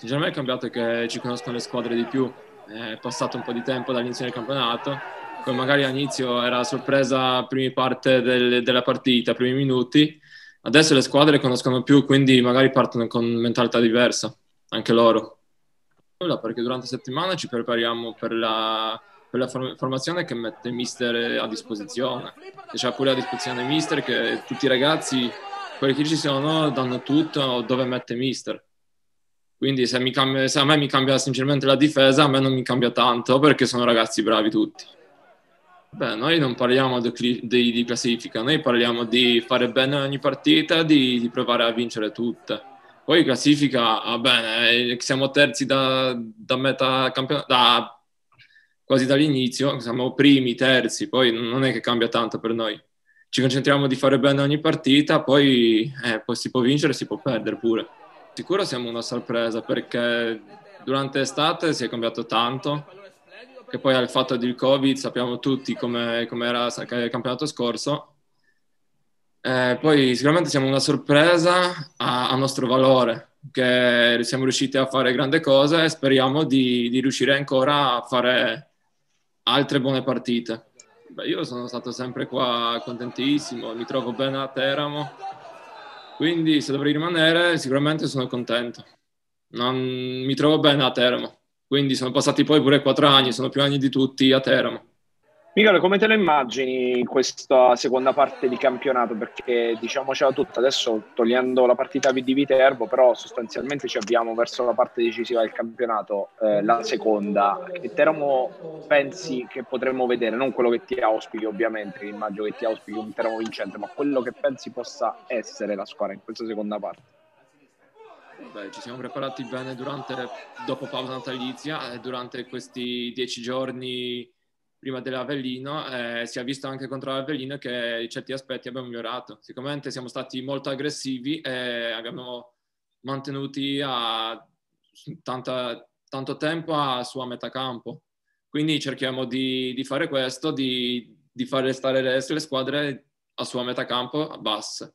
Sinceramente è cambiato che ci conoscono le squadre di più, è passato un po' di tempo dall'inizio del campionato, come magari all'inizio era sorpresa prima parte del, della partita, primi minuti, adesso le squadre conoscono più, quindi magari partono con mentalità diversa, anche loro. Perché durante la settimana ci prepariamo per la, per la formazione che mette mister a disposizione. C'è pure a disposizione mister che tutti i ragazzi, quelli che ci sono, danno tutto dove mette mister. Quindi se, cambia, se, a me mi cambia sinceramente la difesa, a me non mi cambia tanto perché sono ragazzi bravi tutti. Beh, noi non parliamo di, di, di classifica, noi parliamo di fare bene ogni partita, di, di provare a vincere tutte. Poi classifica, va bene, siamo terzi da, da metà campionato, da, quasi dall'inizio, siamo primi, terzi, poi non è che cambia tanto per noi. Ci concentriamo di fare bene ogni partita, poi, eh, poi si può vincere, si può perdere pure. Sicuro siamo una sorpresa perché durante l'estate si è cambiato tanto, che poi al fatto del Covid sappiamo tutti come era il campionato scorso. Eh, poi sicuramente siamo una sorpresa a, a, nostro valore, che siamo riusciti a fare grandi cose e speriamo di, di riuscire ancora a fare altre buone partite. Beh, io sono stato sempre qua contentissimo, mi trovo bene a Teramo, quindi se dovrei rimanere sicuramente sono contento. Non, mi trovo bene a Teramo. Quindi sono passati poi pure quattro anni, sono più anni di tutti a Teramo. Michele, come te lo immagini questa seconda parte di campionato? Perché diciamocela tutta, adesso togliendo la partita di Viterbo, però sostanzialmente ci avviamo verso la parte decisiva del campionato, eh, la seconda. Che Teramo pensi che potremmo vedere? Non quello che ti auspichi ovviamente, che immagino che ti auspichi un Teramo vincente, ma quello che pensi possa essere la squadra in questa seconda parte. Beh, ci siamo preparati bene durante, dopo pausa natalizia e durante questi dieci giorni prima dell'Avellino eh, si è visto anche contro l'Avellino che certi aspetti abbiamo migliorato. Sicuramente siamo stati molto aggressivi e abbiamo mantenuti a tanta, tanto tempo a sua metà campo. Quindi cerchiamo di, di fare questo, di, di fare restare le, le squadre a sua metà campo a basse